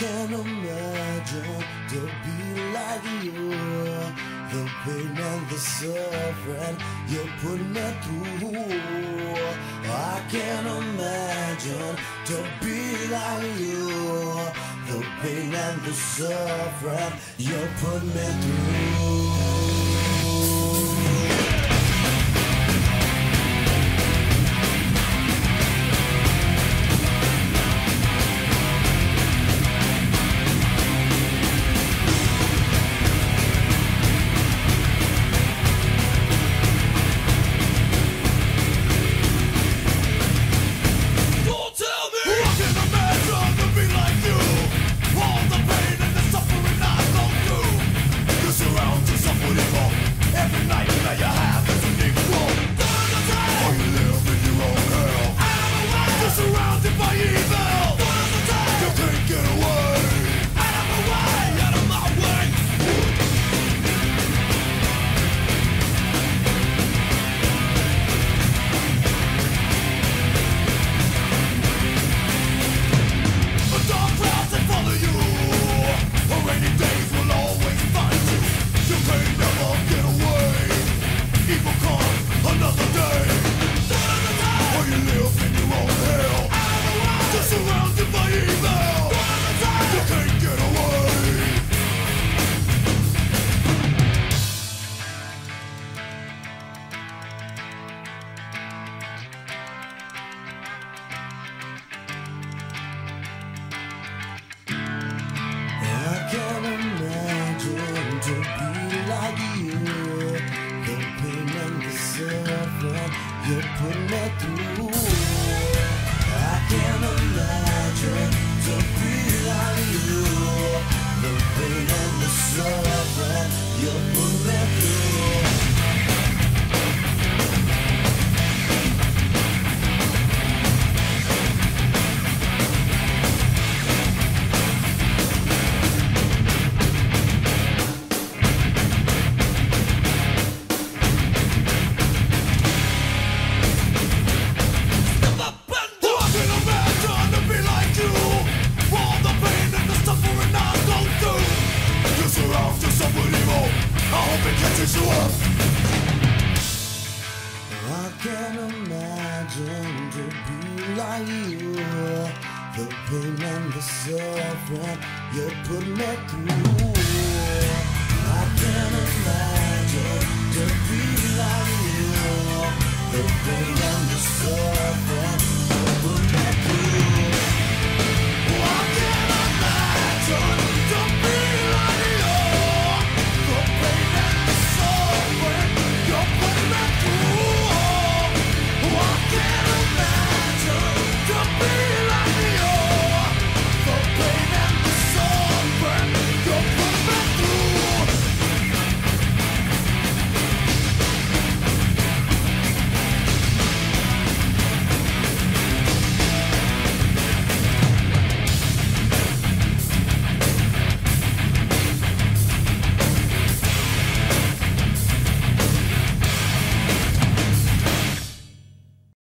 can imagine to be like you. The pain and the suffering you put me through. I can imagine to be like you. The pain and the suffering you put me through. like you. The pain and the suffering, you put me through. can imagine to be like you. The pain and the suffering you put me through. I can imagine.